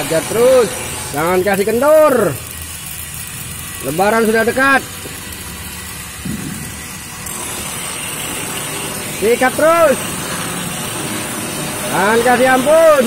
Hajar terus. Jangan kasih kendor. Lebaran sudah dekat. Sikat terus. Jangan kasih ampun.